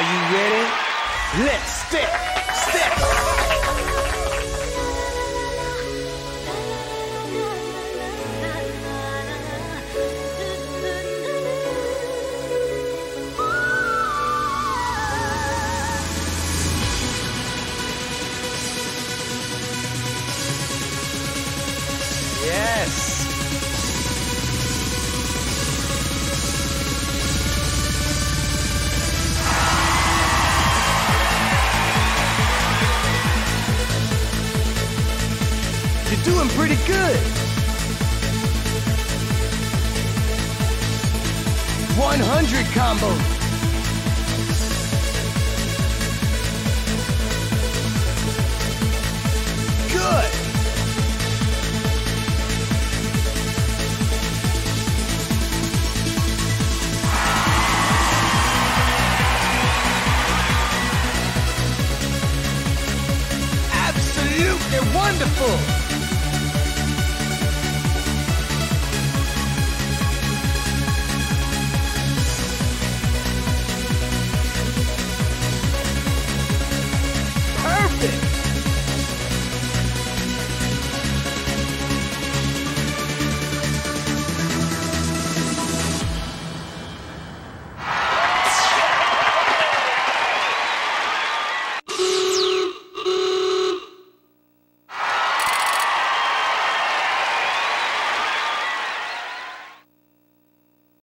you ready? Let's step, step. Yes. Doing pretty good. 100 combo. Good. Absolutely wonderful.